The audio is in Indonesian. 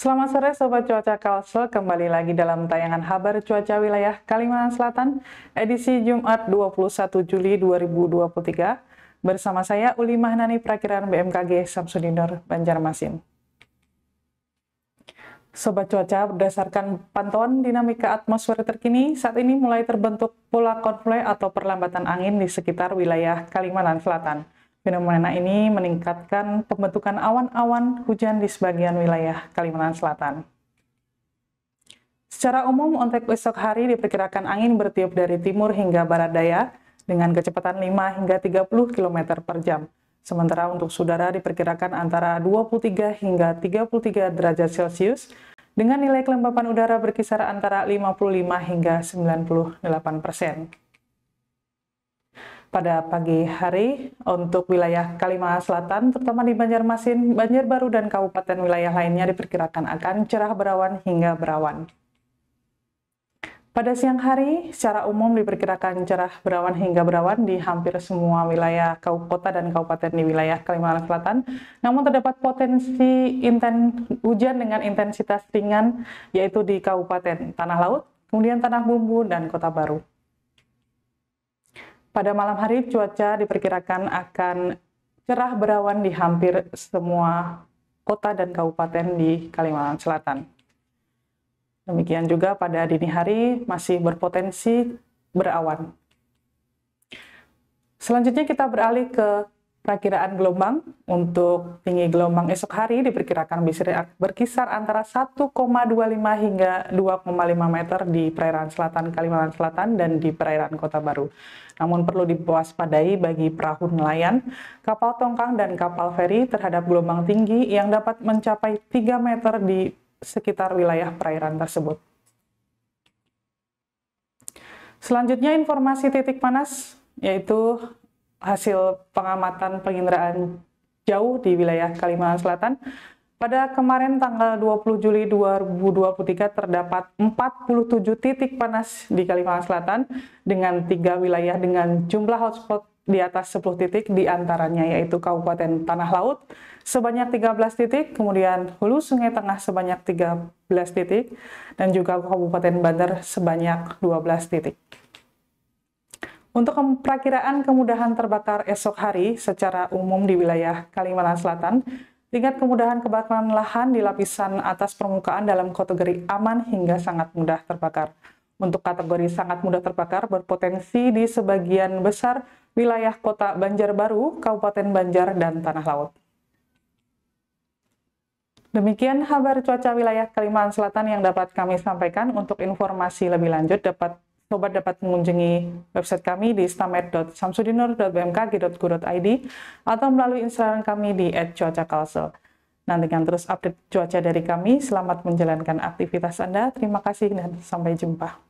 Selamat sore Sobat Cuaca Kalsel, kembali lagi dalam tayangan Habar Cuaca Wilayah Kalimantan Selatan, edisi Jumat 21 Juli 2023, bersama saya Uli Mahnani, Prakiraan BMKG Samsudinur Banjarmasin. Sobat Cuaca, berdasarkan pantauan dinamika atmosfer terkini, saat ini mulai terbentuk pola konflik atau perlambatan angin di sekitar wilayah Kalimantan Selatan. Fenomena ini meningkatkan pembentukan awan-awan hujan di sebagian wilayah Kalimantan Selatan. Secara umum, untuk besok hari diperkirakan angin bertiup dari timur hingga barat daya dengan kecepatan 5 hingga 30 km per jam. Sementara untuk sudara diperkirakan antara 23 hingga 33 derajat Celcius dengan nilai kelembapan udara berkisar antara 55 hingga 98 persen pada pagi hari untuk wilayah Kalimantan Selatan, terutama di Banjarmasin, Banjarbaru, dan kabupaten wilayah lainnya diperkirakan akan cerah berawan hingga berawan. Pada siang hari, secara umum diperkirakan cerah berawan hingga berawan di hampir semua wilayah kota dan kabupaten di wilayah Kalimantan Selatan. Namun terdapat potensi inten, hujan dengan intensitas ringan, yaitu di Kabupaten Tanah Laut, kemudian Tanah Bumbu, dan Kota Baru. Pada malam hari cuaca diperkirakan akan cerah berawan di hampir semua kota dan kabupaten di Kalimantan Selatan. Demikian juga pada dini hari masih berpotensi berawan. Selanjutnya kita beralih ke Perakiraan gelombang untuk tinggi gelombang esok hari diperkirakan bisa berkisar antara 1,25 hingga 2,5 meter di perairan selatan Kalimantan Selatan dan di perairan Kota Baru. Namun perlu diwaspadai bagi perahu nelayan, kapal tongkang dan kapal feri terhadap gelombang tinggi yang dapat mencapai 3 meter di sekitar wilayah perairan tersebut. Selanjutnya informasi titik panas yaitu hasil pengamatan penginderaan jauh di wilayah Kalimantan Selatan. Pada kemarin tanggal 20 Juli 2023 terdapat 47 titik panas di Kalimantan Selatan dengan tiga wilayah dengan jumlah hotspot di atas 10 titik di antaranya yaitu Kabupaten Tanah Laut sebanyak 13 titik, kemudian Hulu Sungai Tengah sebanyak 13 titik dan juga Kabupaten Bandar sebanyak 12 titik. Untuk perakiraan kemudahan terbakar esok hari secara umum di wilayah Kalimantan Selatan, tingkat kemudahan kebakaran lahan di lapisan atas permukaan dalam kategori aman hingga sangat mudah terbakar. Untuk kategori sangat mudah terbakar berpotensi di sebagian besar wilayah kota Banjarbaru, Kabupaten Banjar, dan Tanah Laut. Demikian kabar cuaca wilayah Kalimantan Selatan yang dapat kami sampaikan. Untuk informasi lebih lanjut dapat Sobat dapat mengunjungi website kami di stamed.samsudinur.bmkg.go.id atau melalui Instagram kami di @cuacakalsel. Nantikan terus update cuaca dari kami. Selamat menjalankan aktivitas Anda. Terima kasih dan sampai jumpa.